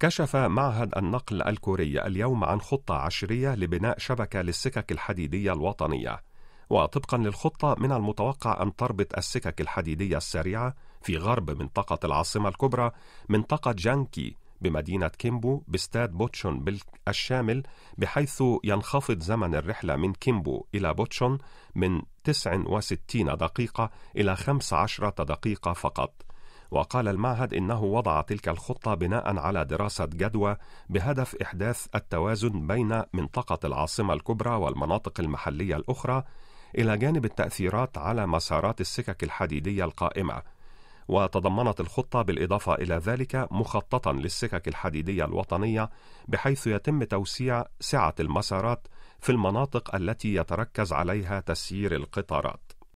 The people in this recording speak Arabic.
كشف معهد النقل الكوري اليوم عن خطة عشرية لبناء شبكة للسكك الحديدية الوطنية. وطبقا للخطة من المتوقع أن تربط السكك الحديدية السريعة في غرب منطقة العاصمة الكبرى منطقة جانكي بمدينة كيمبو باستاد بوتشون الشامل بحيث ينخفض زمن الرحلة من كيمبو إلى بوتشون من 69 دقيقة إلى 15 دقيقة فقط. وقال المعهد إنه وضع تلك الخطة بناء على دراسة جدوى بهدف إحداث التوازن بين منطقة العاصمة الكبرى والمناطق المحلية الأخرى إلى جانب التأثيرات على مسارات السكك الحديدية القائمة. وتضمنت الخطة بالإضافة إلى ذلك مخططا للسكك الحديدية الوطنية بحيث يتم توسيع سعة المسارات في المناطق التي يتركز عليها تسيير القطارات.